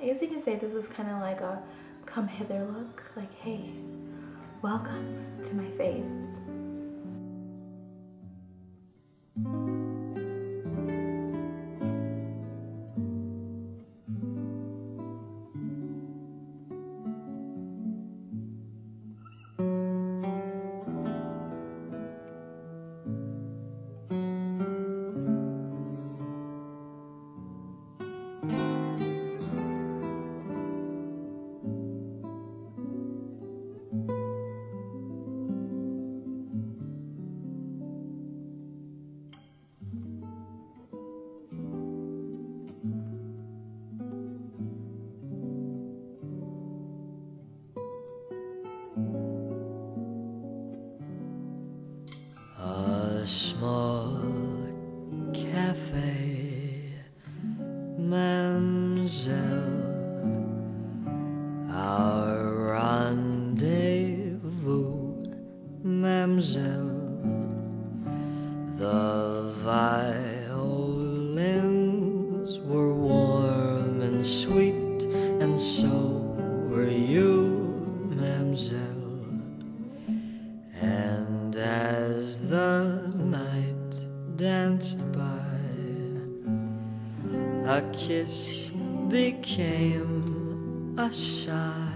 I guess you can say this is kind of like a come hither look. Like, hey, welcome to my face. Mademoiselle. The violins were warm and sweet, and so were you, Mademoiselle. And as the night danced by, a kiss became a sigh.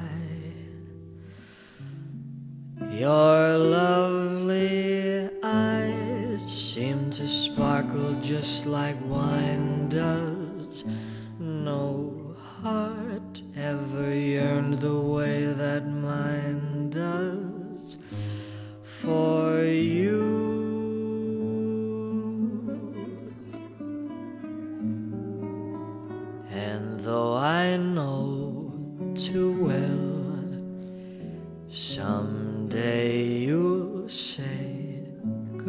Your lovely eyes seem to sparkle just like wine does. No heart ever yearned the way that mine does for you. And though I know too well, someday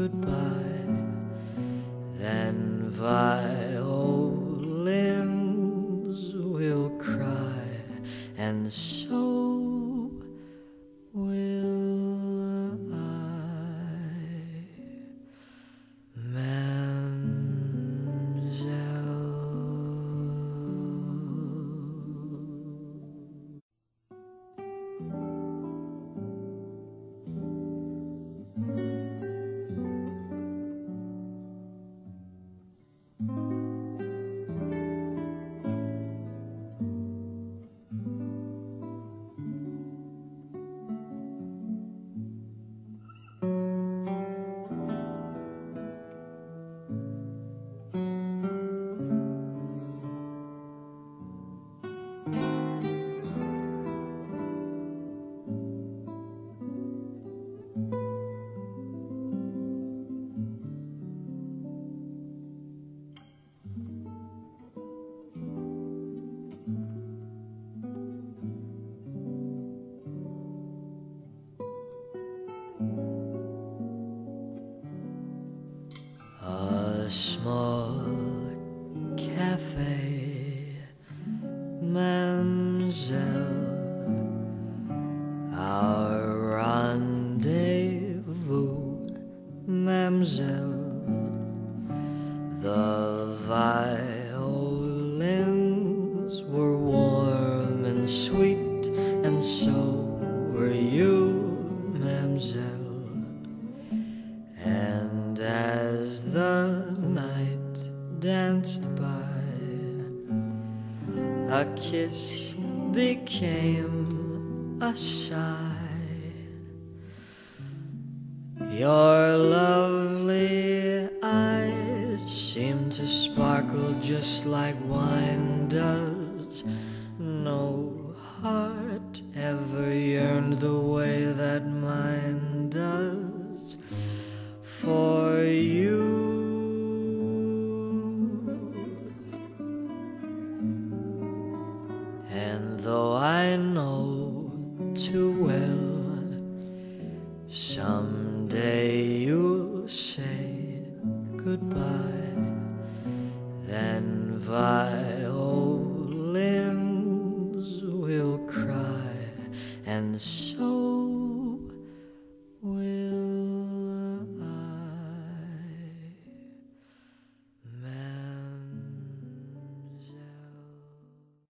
goodbye, then violins will cry, and Mademoiselle. The violins were warm and sweet, and so were you, Mademoiselle. And as the night danced by, a kiss became a sigh. Your lovely just like wine does. No heart ever yearned the way that mine does for you. And though I know too well, someday you'll say goodbye, divide.